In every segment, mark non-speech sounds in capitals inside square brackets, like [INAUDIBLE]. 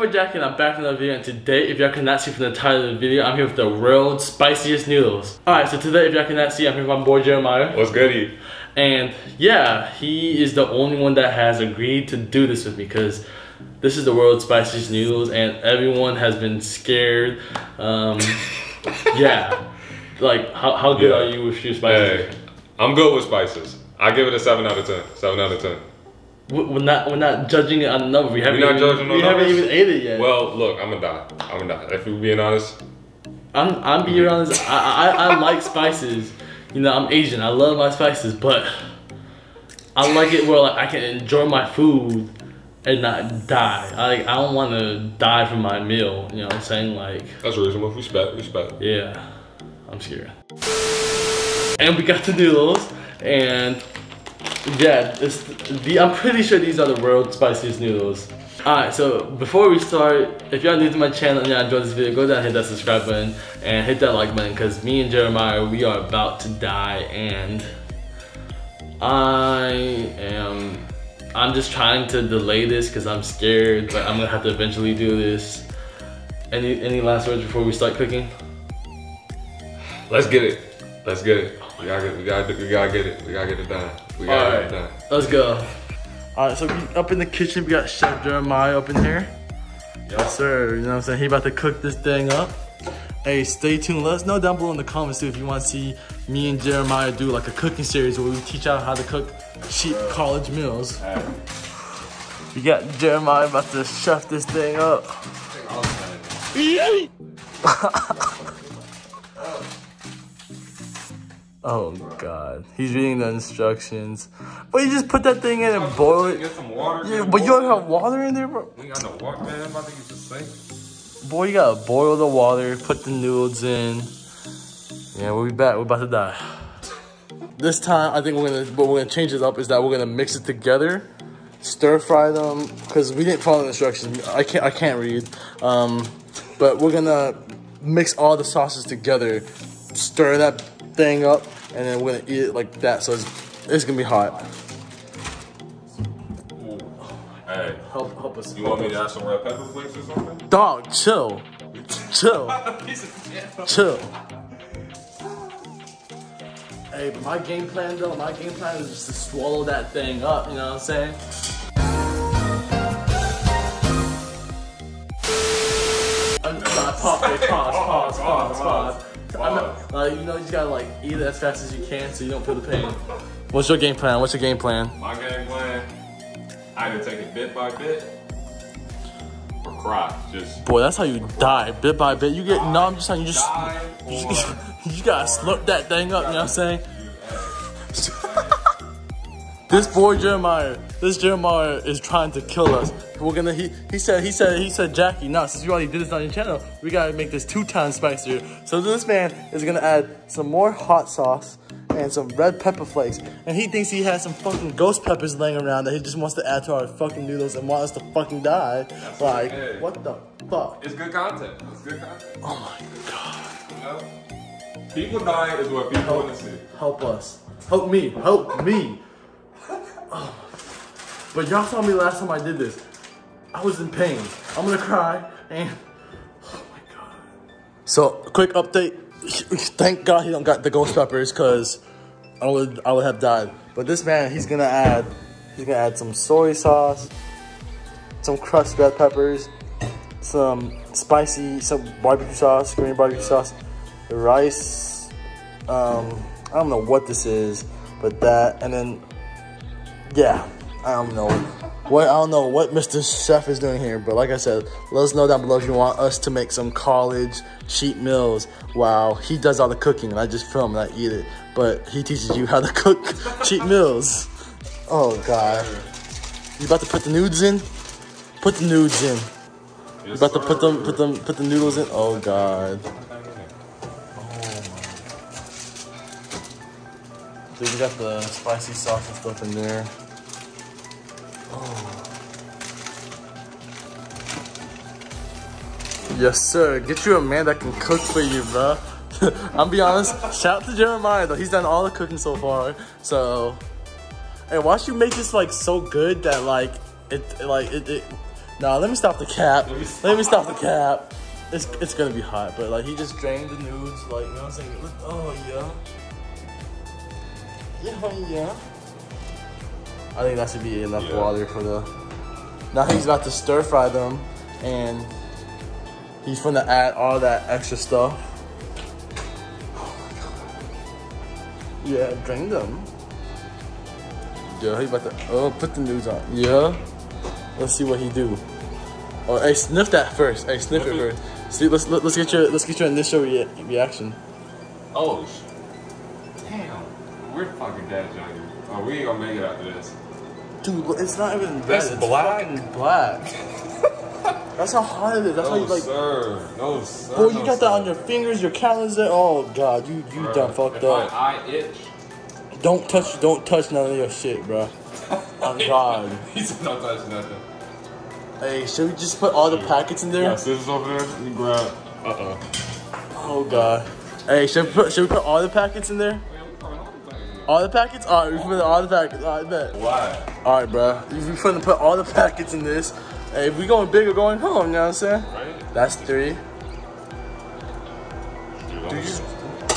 for Jack and I'm back in another video and today if y'all cannot see from the title of the video I'm here with the world's spiciest noodles. Alright so today if y'all cannot see I'm here with my boy Jeremiah. What's good, And yeah he is the only one that has agreed to do this with me because this is the world's spiciest noodles and everyone has been scared. Um, [LAUGHS] yeah. Like how, how good yeah. are you with your spices? Hey, I'm good with spices. I give it a 7 out of 10. 7 out of 10. We're not, we're not judging it on the. We haven't, not even, judging we haven't even ate it yet. Well, look, I'm gonna die. I'm gonna die. If we're being honest, I'm I'm being honest. I, I I like spices. You know, I'm Asian. I love my spices, but I like it where like I can enjoy my food and not die. I I don't want to die from my meal. You know what I'm saying? Like, that's reasonable. Respect, respect. yeah, I'm scared. And we got the noodles, and yeah, the I'm pretty sure these are the world's spiciest noodles. Alright, so before we start, if y'all new to my channel and y'all enjoyed this video, go down and hit that subscribe button and hit that like button because me and Jeremiah, we are about to die and I am, I'm just trying to delay this because I'm scared, but I'm gonna have to eventually do this. Any, any last words before we start cooking? Let's get it. Let's get it. We gotta get. We gotta. We gotta get it. We gotta get it done. We gotta Alright. it done. Let's go. Alright, so we, up in the kitchen, we got Chef Jeremiah up in here. Yes, sir. You know what I'm saying? He about to cook this thing up. Hey, stay tuned. Let us know down below in the comments too if you want to see me and Jeremiah do like a cooking series where we teach out how to cook cheap college meals. We got Jeremiah about to chef this thing up. [LAUGHS] Oh god, he's reading the instructions. But you just put that thing in and boil it. Get some water. Yeah, but you don't have water in there, bro. We got no water, man. I'm about to use the sink. Boy, you gotta boil the water, put the noodles in. Yeah, we'll be back. We're about to die. This time, I think we're gonna what we're gonna change it up is that we're gonna mix it together, stir fry them because we didn't follow the instructions. I can't I can't read, um, but we're gonna mix all the sauces together, stir that thing up, and then we're gonna eat it like that. So it's it's gonna be hot. Hey, Help help us. you want me to add some red pepper flakes or something? Dog, chill, chill. [LAUGHS] Chill. Hey, but my game plan though, my game plan is just to swallow that thing up, you know what I'm saying? Nah, pause, wait, pause, pause, pause, pause. Not, like, uh, you know, you just gotta like eat it as fast as you can so you don't feel the pain. What's your game plan? What's your game plan? My game plan. I either take it bit by bit or cry. Just Boy, that's how you die, bit by bit. You get, no, I'm just saying, you just, die [LAUGHS] or. you gotta slurp that thing up, you know what I'm saying? This boy Jeremiah, this Jeremiah is trying to kill us. We're gonna he he said he said he said Jacky, no, since you already did this on your channel, we gotta make this two times spicier. So this man is gonna add some more hot sauce and some red pepper flakes. And he thinks he has some fucking ghost peppers laying around that he just wants to add to our fucking noodles and want us to fucking die. Like, okay. what the fuck? It's good content. It's good content. Oh my god. You know? People dying is what people want to see. Help us. Help me. Help me. But y'all saw me last time I did this. I was in pain. I'm gonna cry and oh my god. So quick update. Thank God he don't got the ghost peppers because I would I would have died. But this man, he's gonna add he's gonna add some soy sauce, some crushed red peppers, some spicy, some barbecue sauce, green barbecue sauce, rice, um, I don't know what this is, but that, and then, yeah, I don't know what I don't know what Mr. Chef is doing here, but like I said, let us know down below if you want us to make some college cheap meals. While he does all the cooking, and I just film and I eat it, but he teaches you how to [LAUGHS] cook cheap meals. Oh God, you about to put the nudes in? Put the nudes in. You about to put them, put them, put the noodles in? Oh God. Dude, we got the spicy sauce and stuff in there. Yes, sir. Get you a man that can cook for you, bro. [LAUGHS] I'm be honest. Shout out to Jeremiah though. He's done all the cooking so far. So, and watch you make this like so good that like it, like it, it Nah, let me stop the cap. Let me Let me stop the cap. It's it's gonna be hot, but like he just drained the nudes, like you know what I'm saying? Oh yeah. Yeah, yeah. I think that should be enough Yeah. water for the. Now he's about to stir fry them, and he's gonna add all that extra stuff. Yeah, drain them. Yeah, he about to. Oh, put the nudes on. Yeah. Let's see what he do. Oh, hey, sniff that first. Hey, sniff it first. See, let's let, let's get your let's get your initial rea- reaction. Oh, damn. We're fucking dead, Johnny. Oh, we ain't gonna make it after this. Dude, it's not even red. It's It's black? fucking black. [LAUGHS] That's how hot it is. That's how you like. sir. No, sir. Boy, you no, got sir. that on your fingers, your calendar. Oh god, you you Bruh, done fucked if up. My eye itch. Don't touch, don't touch none of your shit, bro. On [LAUGHS] God. He said don't touch nothing. Hey, should we just put all the packets in there? Yeah, scissors over there. You grab. Uh uh. Oh god. Hey, should we put should we put all the packets in there? All the packets? Alright, we put all the packets. Alright, bet. Why? Alright, bro. We finna put all the packets in this. Hey, if we going big or going home, you know what I'm saying? Right? That's three. Dude, Dude, you just,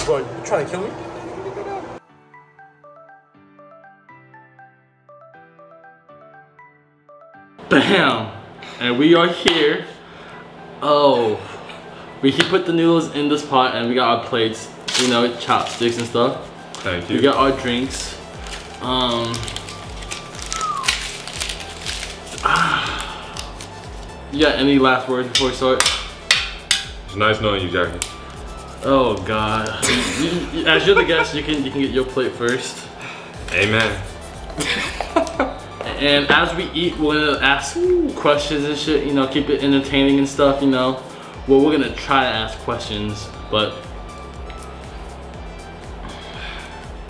bro, you trying to kill me? Bam! And we are here. Oh. We can put the noodles in this pot and we got our plates, you know, chopsticks and stuff. Thank you. We got our drinks. Um. [SIGHS] You got any last words before we start? It's nice knowing you, Jacky. Oh God! As you're the guest, you can you can get your plate first. Amen. And as we eat, we're gonna ask questions and shit. You know, keep it entertaining and stuff. You know, well, we're gonna try to ask questions, but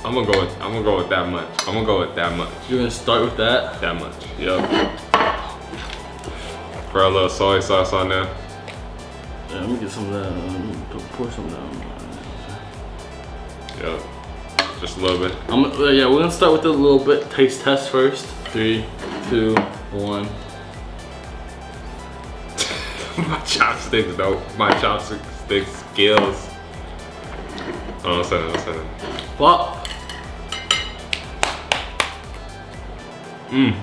I'm gonna go with I'm gonna go with that much. I'm gonna go with that much. you're gonna start with that. That much. Yep. Throw a little soy sauce on there. Yeah, let me get some of that. Me pour some down. Yep. Just a little bit. I'm, uh, yeah, we're gonna start with a little bit taste test first. Three, two, one. [LAUGHS] my chopsticks though. My chopstick skills. Oh, I'm saying, I'm saying. Fuck. Mmm.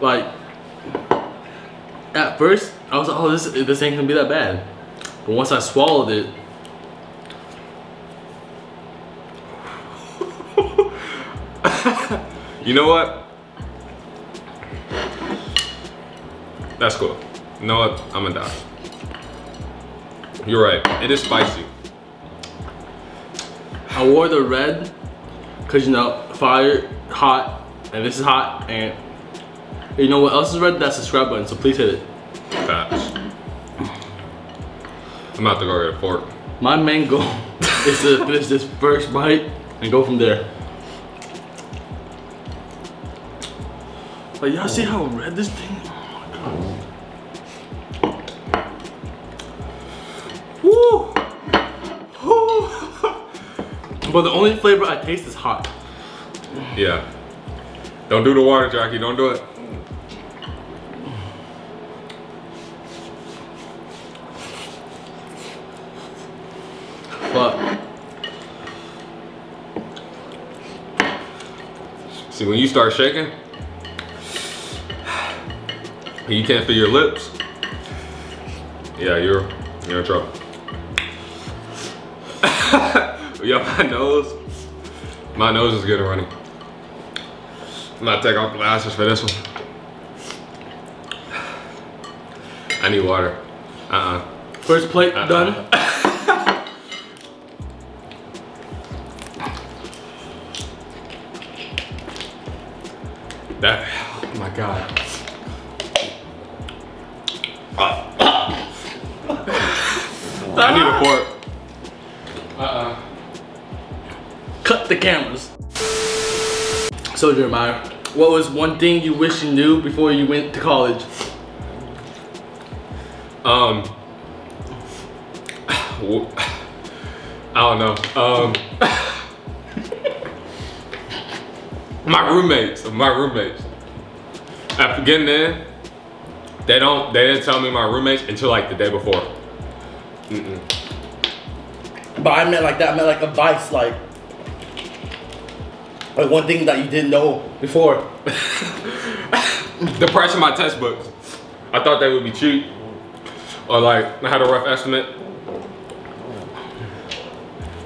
Like, at first, I was like, oh, this this ain't gonna be that bad. But once I swallowed it, [LAUGHS] You know what? That's cool. You know what? I'm gonna die. You're right. It is spicy. I wore the red because you know fire hot and this is hot and you know what else is red? That subscribe button. So please hit it. Facts. I'm about to go get a fork. My main goal [LAUGHS] is to finish this first bite and go from there. Like y'all see how red this thing? Oh my god. Woo! Woo! [LAUGHS] but the only flavor I taste is hot. Yeah. Don't do the water, Jacky. Don't do it. But See, when you start shaking, and you can't feel your lips. Yeah, you're you're in trouble. [COUGHS] Yo, my nose, my nose is getting runny. I'm to take off glasses for this one. I need water. Uh-uh. first plate Uh-uh. done. That, oh my God. I need a fork. Uh-uh. Cut the cameras. So Jeremiah, what was one thing you wish you knew before you went to college? Um, w- I don't know. Um, [LAUGHS] my roommates, my roommates. After getting in, they don't. They didn't tell me my roommates until like the day before. Mm-mm. But I meant like that. I meant like advice, like like one thing that you didn't know before. the price of my textbooks. I thought they would be cheap, or like I had a rough estimate.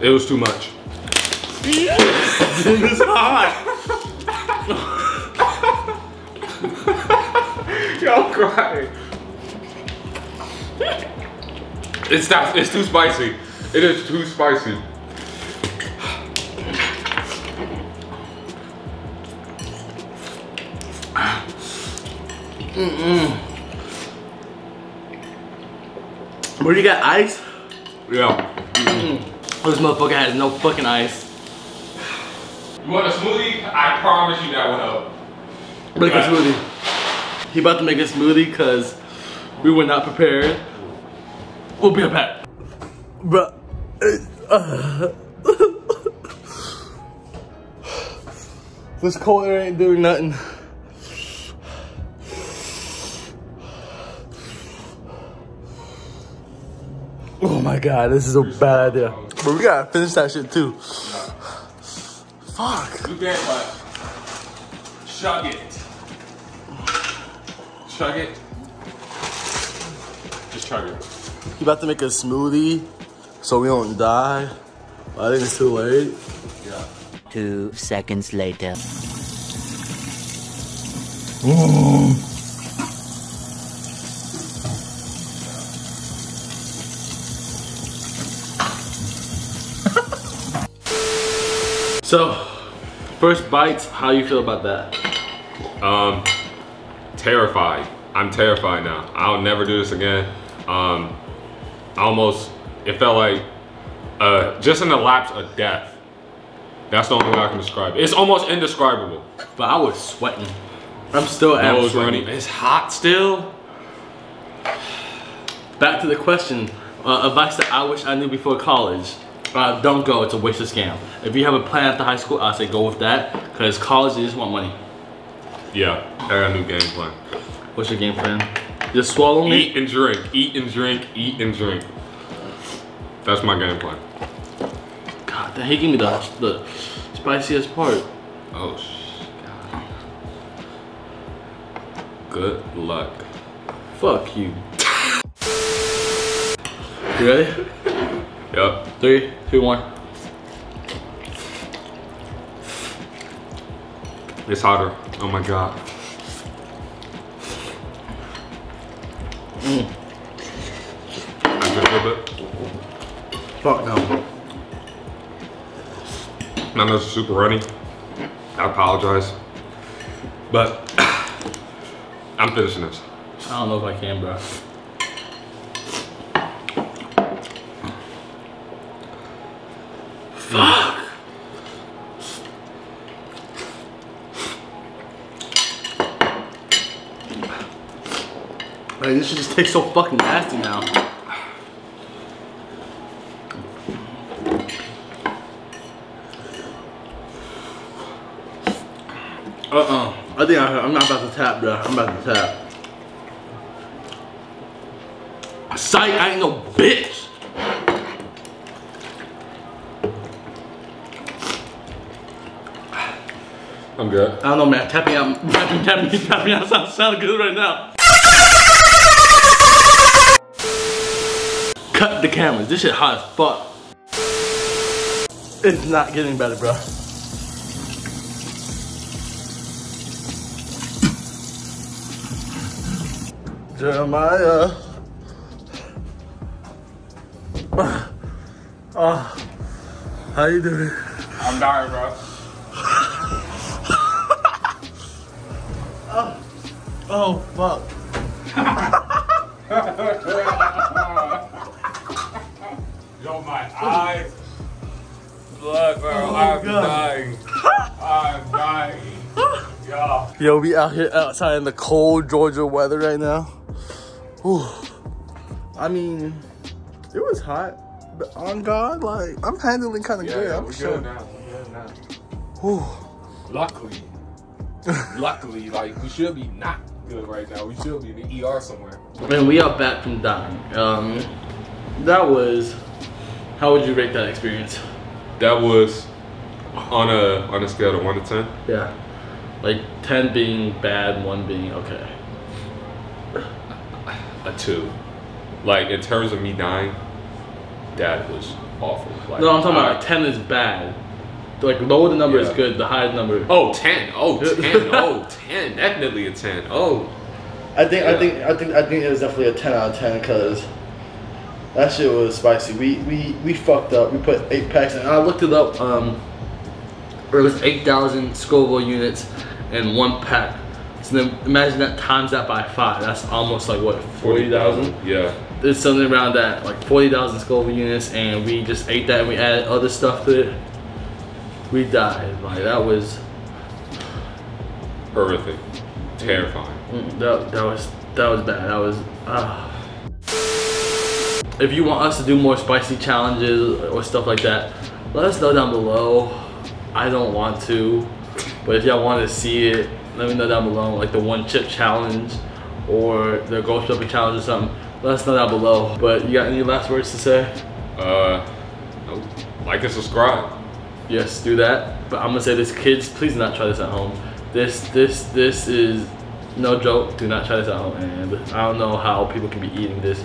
It was too much. [LAUGHS] it's hot. Yo, I'm crying. It's not. It's too spicy. It is too spicy. Where you got ice? Yeah. This motherfucker has no fucking ice. You want a smoothie? I promise you that will help. Make a smoothie. He about to make a smoothie because we were not prepared. We'll be back. Bruh. uh, [LAUGHS] this cold air ain't doing nothing. My god, this is a bad idea. But we gotta finish that shit too. Fuck. You can't, but chug it. Chug it. Just chug it. You about to make a smoothie so we don't die? I think it's too late. Yeah. Two seconds later. Mm. So, first bites, how you feel about that? Um, terrified. I'm terrified now. I'll never do this again. Um, almost, it felt like uh, just in the lapse of death. That's the only way I can describe it. It's almost indescribable. But I was sweating. I'm still Nose sweating. running. It's hot still. Back to the question. Uh, advice that I wish I knew before college. Uh, don't go, it's a waste of scam. If you have a plan after high school, I say go with that. Because college, you just want money. Yeah, I got a new game plan. What's your game plan? Just swallow me? Eat and drink, eat and drink, eat and drink. That's my game plan. God, he gave me the, the spiciest part. Oh, sh- God. Good luck. Fuck you. you ready? Yep. Three, two, one. It's hotter. Oh my God. Mm. I just a little bit. Fuck no. My nose is super runny. I apologize. But [CLEARS THROAT] I'm finishing this. I don't know if I can, bro. Fuck. Like, this shit just tastes so fucking nasty now. Uh-uh. I think I, I'm not about to tap, bro. I'm about to tap. Sight, I ain't no bitch. I'm good. I don't know, man. Tapping out, [LAUGHS] tapping, tapping, tapping out sounds, sound good right now. Cut the cameras. This shit hot as fuck. It's not getting better, bro. Jeremiah. Oh, [SIGHS] how you doing? I'm dying, bro. Oh, fuck. [LAUGHS] Yo, my eyes. Blood, bro. Oh, I'm God. dying. I'm dying. Yo. Yo, we out here outside in the cold Georgia weather right now. Whew. I mean, it was hot, but on God, like I'm handling kind of Yeah, good. yeah, I'm we're sure. good now. We're good now. Whew. Luckily, [LAUGHS] luckily, like we should be not good right now. We should be in the ER somewhere. And we are back from dying. Um, that was. How would you rate that experience? That was on a on a scale of one to ten. Yeah. Like 10 being bad, 1 being okay. A two. Like in terms of me dying, that was awful. Like, No, I'm talking about like 10 is bad. Like lower the number is good, the higher the number. Oh, 10. Oh, [LAUGHS] 10. oh, 10. Definitely a 10. Oh. I think I think I think I think it was definitely a 10 out of 10 because that shit was spicy. We we we fucked up. We put eight packs in. I looked it up. Um, it was 8,000 Scoville units in one pack. So then imagine that times that by five. That's almost like what 40,000. Yeah. There's something around that, like 40,000 Scoville units, and we just ate that and we added other stuff to it. We died. Like that was Horrific. Terrifying. Mm, That, that was that was bad. That was. Uh. If you want us to do more spicy challenges or stuff like that, let us know down below. I don't want to, but if y'all want to see it, let me know down below. Like the one chip challenge or the ghost pepper challenge or something. Let us know down below. But you got any last words to say? Uh, like and subscribe. Yes, do that. But I'm gonna say this, kids, please not try this at home. This, this, this is no joke. Do not try this at home. And I don't know how people can be eating this.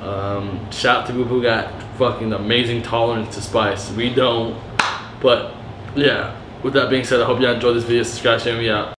Um, shout out to people who got fucking amazing tolerance to spice. We don't. But yeah. With that being said, I hope y'all enjoyed this video. Subscribe, share me out.